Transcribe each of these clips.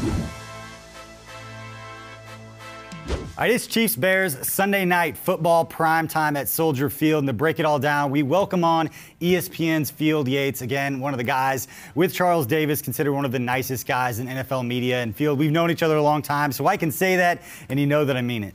All right, it's Chiefs Bears Sunday night football prime time at Soldier Field. And to break it all down, we welcome on ESPN's Field Yates, again, one of the guys with Charles Davis, considered one of the nicest guys in NFL media and Field. We've known each other a long time, so I can say that, and you know that I mean it.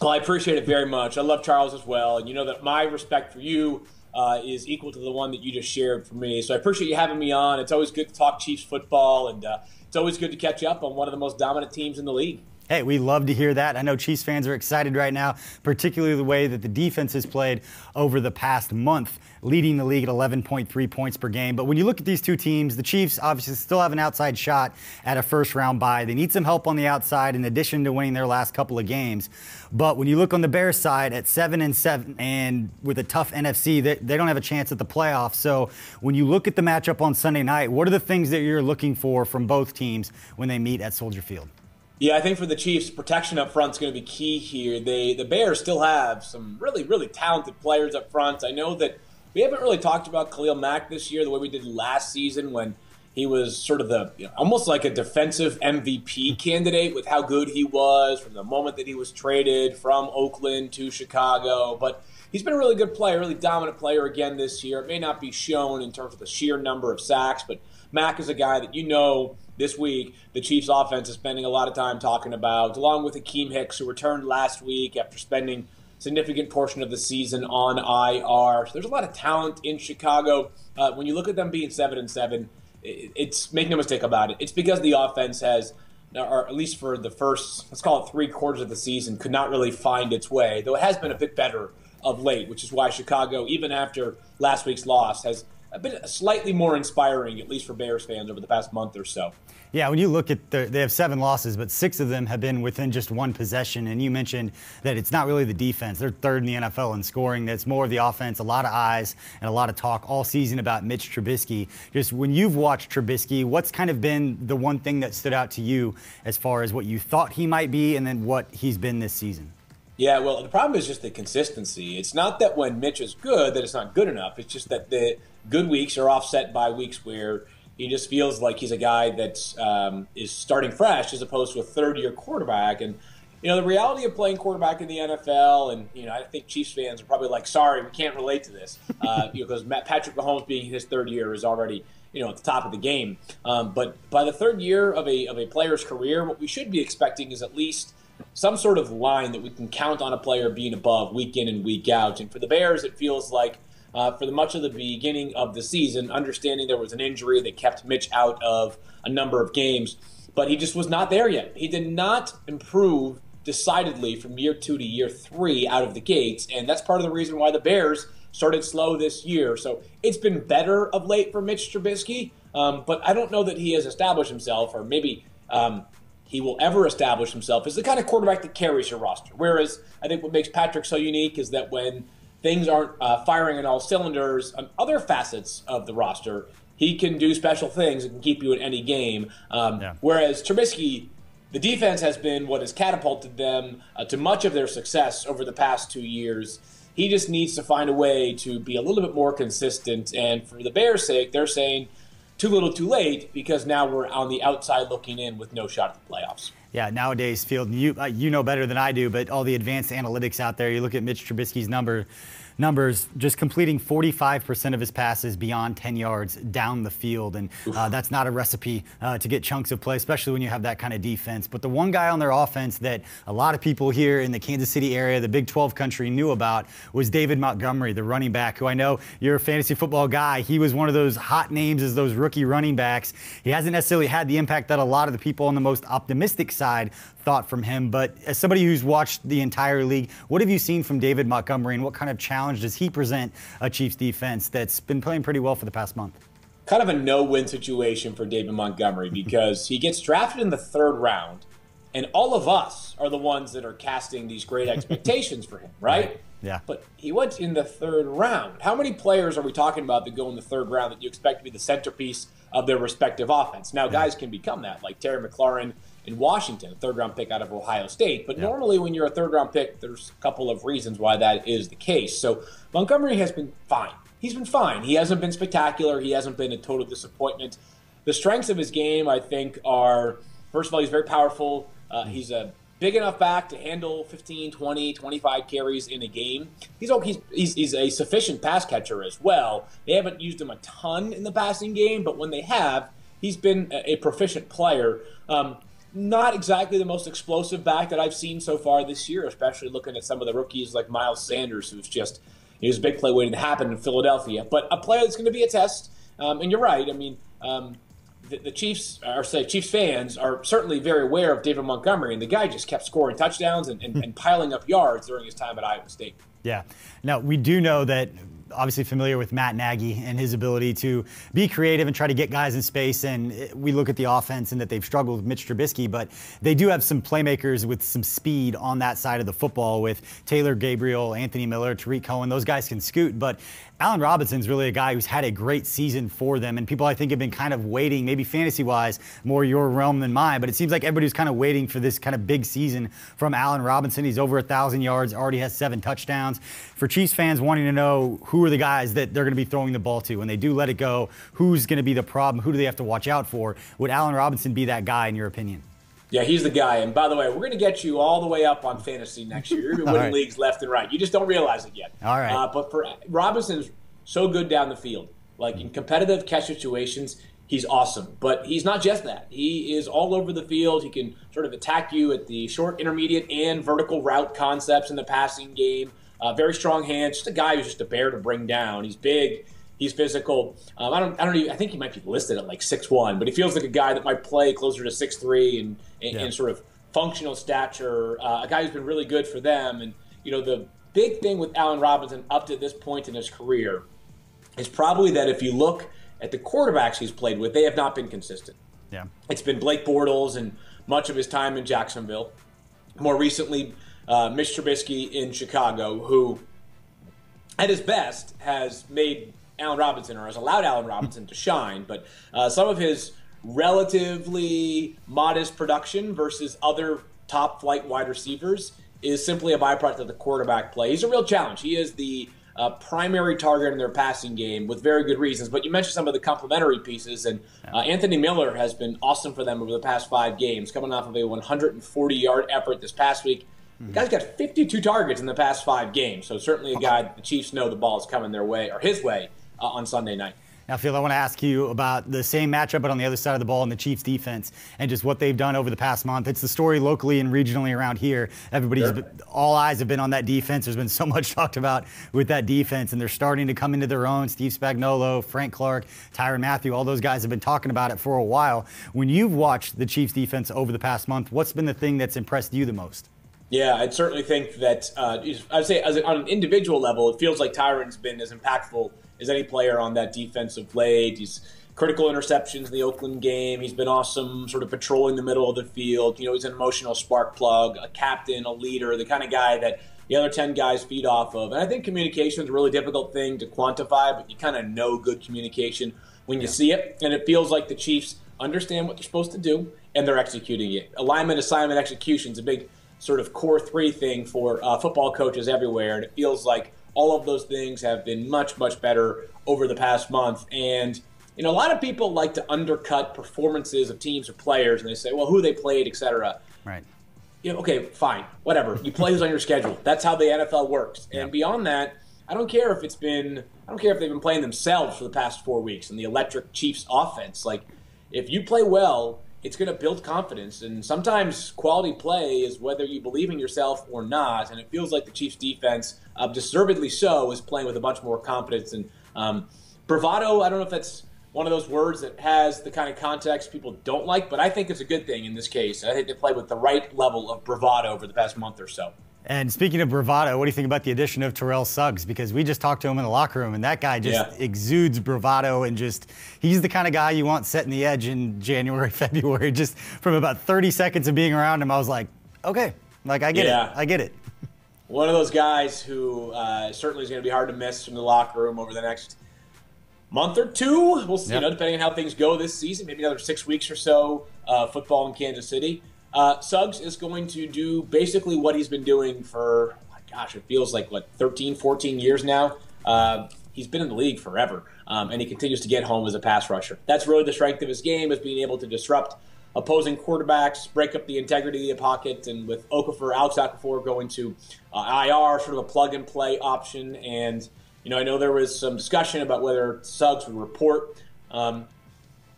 Well, I appreciate it very much. I love Charles as well, and you know that my respect for you uh, is equal to the one that you just shared for me. So I appreciate you having me on. It's always good to talk Chiefs football, and uh, it's always good to catch up on one of the most dominant teams in the league. Hey, we love to hear that. I know Chiefs fans are excited right now, particularly the way that the defense has played over the past month, leading the league at 11.3 points per game. But when you look at these two teams, the Chiefs obviously still have an outside shot at a first round bye. They need some help on the outside in addition to winning their last couple of games. But when you look on the Bears side at 7 and 7 and with a tough NFC, they, they don't have a chance at the playoffs. So when you look at the matchup on Sunday night, what are the things that you're looking for from both teams when they meet at Soldier Field? Yeah, I think for the Chiefs, protection up front is going to be key here. They the Bears still have some really really talented players up front. I know that we haven't really talked about Khalil Mack this year the way we did last season when he was sort of the you know, almost like a defensive MVP candidate with how good he was from the moment that he was traded from Oakland to Chicago. But he's been a really good player, really dominant player again this year. It may not be shown in terms of the sheer number of sacks, but Mack is a guy that you know this week the Chiefs offense is spending a lot of time talking about, along with Akiem Hicks, who returned last week after spending significant portion of the season on IR. So there's a lot of talent in Chicago. Uh, when you look at them being seven and seven, it's make no mistake about it. It's because the offense has, or at least for the first, let's call it three quarters of the season, could not really find its way. Though it has been a bit better of late, which is why Chicago, even after last week's loss, has a bit slightly more inspiring, at least for Bears fans, over the past month or so. Yeah, when you look at the, they have seven losses, but six of them have been within just one possession. And you mentioned that it's not really the defense; they're third in the NFL in scoring. That's more of the offense. A lot of eyes and a lot of talk all season about Mitch Trubisky. Just when you've watched Trubisky, what's kind of been the one thing that stood out to you as far as what you thought he might be, and then what he's been this season? Yeah, well, the problem is just the consistency. It's not that when Mitch is good that it's not good enough. It's just that the good weeks are offset by weeks where he just feels like he's a guy that um, is starting fresh as opposed to a third year quarterback. And, you know, the reality of playing quarterback in the NFL, and, you know, I think Chiefs fans are probably like, sorry, we can't relate to this. Uh, you know, because Patrick Mahomes being his third year is already, you know, at the top of the game. Um, but by the third year of a, of a player's career, what we should be expecting is at least some sort of line that we can count on a player being above week in and week out. And for the Bears, it feels like – uh, for the much of the beginning of the season, understanding there was an injury that kept Mitch out of a number of games, but he just was not there yet. He did not improve decidedly from year two to year three out of the gates, and that's part of the reason why the Bears started slow this year. So it's been better of late for Mitch Trubisky, um, but I don't know that he has established himself, or maybe um, he will ever establish himself as the kind of quarterback that carries your roster. Whereas I think what makes Patrick so unique is that when things aren't uh, firing on all cylinders on other facets of the roster, he can do special things and can keep you in any game. Um, yeah. Whereas Trubisky, the defense has been what has catapulted them uh, to much of their success over the past two years. He just needs to find a way to be a little bit more consistent. And for the Bears' sake, they're saying too little, too late because now we're on the outside looking in with no shot at the playoffs. Yeah, nowadays, Field, you uh, you know better than I do, but all the advanced analytics out there, you look at Mitch Trubisky's number numbers, just completing 45% of his passes beyond 10 yards down the field. And uh, that's not a recipe uh, to get chunks of play, especially when you have that kind of defense. But the one guy on their offense that a lot of people here in the Kansas City area, the Big 12 country, knew about was David Montgomery, the running back, who I know you're a fantasy football guy. He was one of those hot names as those rookie running backs. He hasn't necessarily had the impact that a lot of the people on the most optimistic side thought from him. But as somebody who's watched the entire league, what have you seen from David Montgomery and what kind of challenge does he present a Chiefs defense that's been playing pretty well for the past month? Kind of a no win situation for David Montgomery because he gets drafted in the third round, and all of us are the ones that are casting these great expectations for him, right? right? Yeah. But he went in the third round. How many players are we talking about that go in the third round that you expect to be the centerpiece of their respective offense? Now, guys can become that, like Terry McLaurin in Washington, a third round pick out of Ohio State. But yeah. normally, when you're a third round pick, there's a couple of reasons why that is the case. So Montgomery has been fine. He's been fine. He hasn't been spectacular. He hasn't been a total disappointment. The strengths of his game, I think, are first of all, he's very powerful. Uh, he's a big enough back to handle 15, 20, 25 carries in a game. He's, he's, he's, he's a sufficient pass catcher as well. They haven't used him a ton in the passing game, but when they have, he's been a, a proficient player. Um, not exactly the most explosive back that I've seen so far this year, especially looking at some of the rookies like Miles Sanders, who's just a big play waiting to happen in Philadelphia. But a player that's going to be a test. Um, and you're right. I mean, um, the, the, Chiefs, or say Chiefs fans, are certainly very aware of David Montgomery, and the guy just kept scoring touchdowns and, and, and piling up yards during his time at Iowa State. Yeah. Now we do know that obviously familiar with Matt Nagy and his ability to be creative and try to get guys in space. And we look at the offense and that they've struggled with Mitch Trubisky, but they do have some playmakers with some speed on that side of the football with Taylor Gabriel, Anthony Miller, Tarik Cohen. Those guys can scoot, but Allen Robinson's really a guy who's had a great season for them, and people I think have been kind of waiting, maybe fantasy-wise, more your realm than mine. But it seems like everybody's kind of waiting for this kind of big season from Allen Robinson. He's over a thousand yards, already has seven touchdowns. For Chiefs fans wanting to know who are the guys that they're going to be throwing the ball to when they do let it go, who's going to be the problem? Who do they have to watch out for? Would Allen Robinson be that guy in your opinion? Yeah, he's the guy. And by the way, we're going to get you all the way up on fantasy next year. You're going to win right. leagues left and right. You just don't realize it yet. All right. Uh, but for Robinson's so good down the field. Like in competitive catch situations, he's awesome. But he's not just that. He is all over the field. He can sort of attack you at the short, intermediate, and vertical route concepts in the passing game. Uh, very strong hands. Just a guy who's just a bear to bring down. He's big. He's physical. Um, I don't. I don't. Even, I think he might be listed at like six one, but he feels like a guy that might play closer to six three and, and, yeah. and sort of functional stature. Uh, a guy who's been really good for them. And you know the big thing with Allen Robinson up to this point in his career is probably that if you look at the quarterbacks he's played with, they have not been consistent. Yeah, it's been Blake Bortles and much of his time in Jacksonville. More recently, uh, Mitch Trubisky in Chicago, who at his best has made Allen Robinson or has allowed Allen Robinson to shine, but uh, some of his relatively modest production versus other top flight wide receivers is simply a byproduct of the quarterback play. He's a real challenge. He is the uh, primary target in their passing game with very good reasons. But you mentioned some of the complementary pieces, and uh, Anthony Miller has been awesome for them over the past five games, coming off of a 140 yard effort this past week. The guy's got 52 targets in the past five games, so certainly a guy the Chiefs know the ball is coming their way or his way uh, on Sunday night. Now, Field, I want to ask you about the same matchup, but on the other side of the ball in the Chiefs defense and just what they've done over the past month. It's the story locally and regionally around here. Everybody's, sure. been, all eyes have been on that defense. There's been so much talked about with that defense, and they're starting to come into their own. Steve Spagnuolo, Frank Clark, Tyrann Mathieu, all those guys have been talking about it for a while. When you've watched the Chiefs defense over the past month, what's been the thing that's impressed you the most? Yeah, I'd certainly think that uh, I'd say as on an individual level, it feels like Tyrann's been as impactful as any player on that defensive late. He's critical interceptions in the Oakland game. He's been awesome, sort of patrolling the middle of the field. You know, he's an emotional spark plug, a captain, a leader, the kind of guy that the other 10 guys feed off of. And I think communication is a really difficult thing to quantify, but you kind of know good communication when you yeah. see it. And it feels like the Chiefs understand what they're supposed to do and they're executing it. Alignment, assignment, execution is a big sort of core three thing for uh, football coaches everywhere, and it feels like all of those things have been much much better over the past month. And you know, a lot of people like to undercut performances of teams or players, and they say, well, who they played, etc. Right. Yeah. Okay. Fine. Whatever. You play who's on your schedule. That's how the NFL works. And beyond that. I don't care if it's been I don't care if they've been playing themselves for the past four weeks in the electric Chiefs offense. Like if you play well it's going to build confidence. And sometimes quality play is whether you believe in yourself or not. And it feels like the Chiefs' defense, uh, deservedly so, is playing with a bunch more confidence and um, bravado. I don't know if that's one of those words that has the kind of context people don't like, but I think it's a good thing in this case. I think they played with the right level of bravado over the past month or so. And speaking of bravado, what do you think about the addition of Terrell Suggs? Because we just talked to him in the locker room, and that guy just yeah. exudes bravado and just, he's the kind of guy you want setting the edge in January, February. Just from about 30 seconds of being around him, I was like, okay, like I get yeah. it. I get it. One of those guys who uh, certainly is going to be hard to miss from the locker room over the next month or two. We'll see, yep. you know, depending on how things go this season, maybe another six weeks or so, uh, football in Kansas City. Uh, Suggs is going to do basically what he's been doing for, oh gosh, it feels like, what, 13, 14 years now? Uh, he's been in the league forever, um, and he continues to get home as a pass rusher. That's really the strength of his game, is being able to disrupt opposing quarterbacks, break up the integrity of the pocket, and with Okafor, Alex Okafor going to uh, IR, sort of a plug and play option. And you know, I know there was some discussion about whether Suggs would report. Um,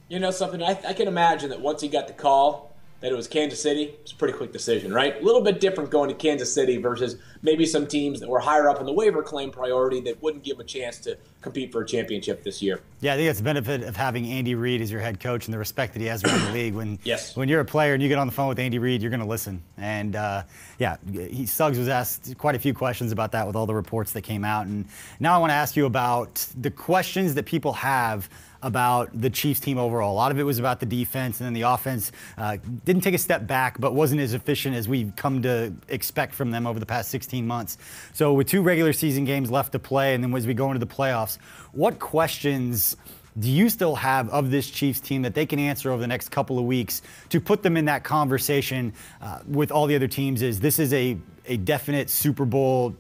you know, something I, I can imagine that once he got the call, that it was Kansas City, it's a pretty quick decision, right? A little bit different going to Kansas City versus maybe some teams that were higher up in the waiver claim priority that wouldn't give them a chance to compete for a championship this year. Yeah, I think it's the benefit of having Andy Reid as your head coach and the respect that he has around the league. When yes. when you're a player and you get on the phone with Andy Reid, you're going to listen. And uh, yeah, he, Suggs was asked quite a few questions about that with all the reports that came out. And now I want to ask you about the questions that people have about the Chiefs team overall. A lot of it was about the defense, and then the offense uh, didn't take a step back, but wasn't as efficient as we've come to expect from them over the past 16 months. So, with two regular season games left to play, and then as we go into the playoffs, what questions? do you still have of this Chiefs team that they can answer over the next couple of weeks to put them in that conversation uh, with all the other teams? Is this is a, a definite Super Bowl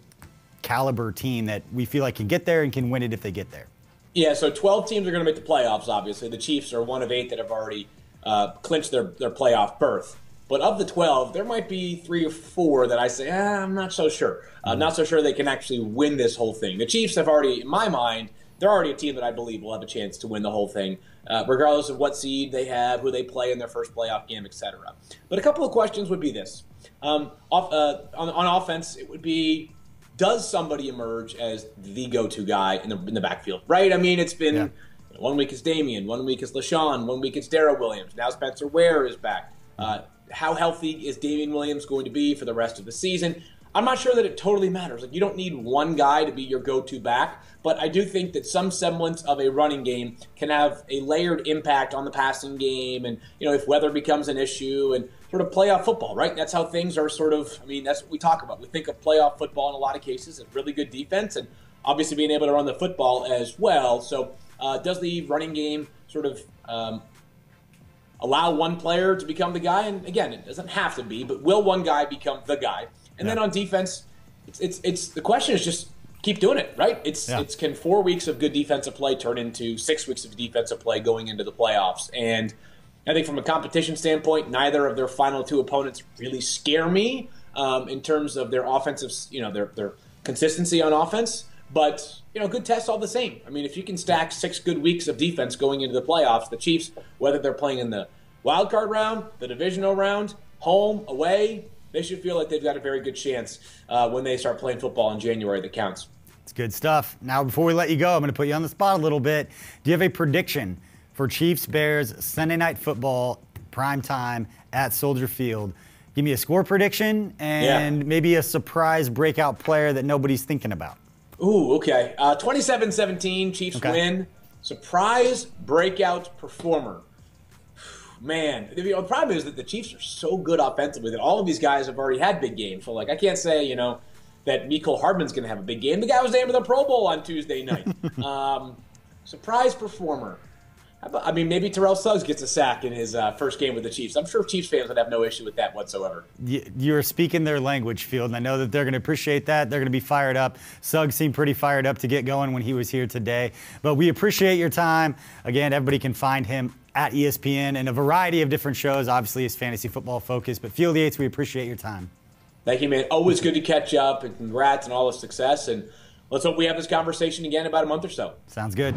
caliber team that we feel like can get there and can win it if they get there? Yeah, so 12 teams are going to make the playoffs, obviously. The Chiefs are one of eight that have already uh, clinched their, their playoff berth. But of the 12, there might be three or four that I say, ah, I'm not so sure. I'm uh, not so sure they can actually win this whole thing. The Chiefs have already, in my mind, they're already a team that I believe will have a chance to win the whole thing, uh, regardless of what seed they have, who they play in their first playoff game, etc. But a couple of questions would be this. Um, off, uh, on, on offense, it would be does somebody emerge as the go-to guy in the in the backfield? Right? I mean, it's been yeah. one week it's Damien, one week it's LeSean, one week it's Darrel Williams. Now Spencer Ware is back. Uh, how healthy is Damien Williams going to be for the rest of the season? I'm not sure that it totally matters. Like you don't need one guy to be your go-to back, but I do think that some semblance of a running game can have a layered impact on the passing game, and you know if weather becomes an issue and sort of playoff football, right? That's how things are sort of. I mean, that's what we talk about. We think of playoff football in a lot of cases as really good defense, and obviously being able to run the football as well. So uh, does the running game sort of um, allow one player to become the guy? And again, it doesn't have to be, but will one guy become the guy? And yeah. then on defense, it's, it's it's the question is just keep doing it, right? It's yeah. it's can four weeks of good defensive play turn into six weeks of defensive play going into the playoffs? And I think from a competition standpoint, neither of their final two opponents really scare me um, in terms of their offensive, you know, their their consistency on offense. But you know, good test all the same. I mean, if you can stack six good weeks of defense going into the playoffs, the Chiefs, whether they're playing in the wild card round, the divisional round, home, away, they should feel like they've got a very good chance uh, when they start playing football in January that counts. It's good stuff. Now, before we let you go, I'm going to put you on the spot a little bit. Do you have a prediction for Chiefs Bears Sunday night football, prime time at Soldier Field? Give me a score prediction and yeah. maybe a surprise breakout player that nobody's thinking about. Ooh, okay. Uh, 27 17, Chiefs okay. win. Surprise breakout performer man, the problem is that the Chiefs are so good offensively that all of these guys have already had big games. So, like, I can't say, you know, that Mecole Hardman's going to have a big game. The guy was named to the Pro Bowl on Tuesday night. um, surprise performer. I mean, maybe Terrell Suggs gets a sack in his uh, first game with the Chiefs. I'm sure Chiefs fans would have no issue with that whatsoever. You're speaking their language, Field, and I know that they're going to appreciate that. They're going to be fired up. Suggs seemed pretty fired up to get going when he was here today. But we appreciate your time. Again, everybody can find him at ESPN and a variety of different shows. Obviously, his fantasy football focus. But Field Yates, we appreciate your time. Thank you, man. Always good to catch up, and congrats on all the success. And let's hope we have this conversation again in about a month or so. Sounds good.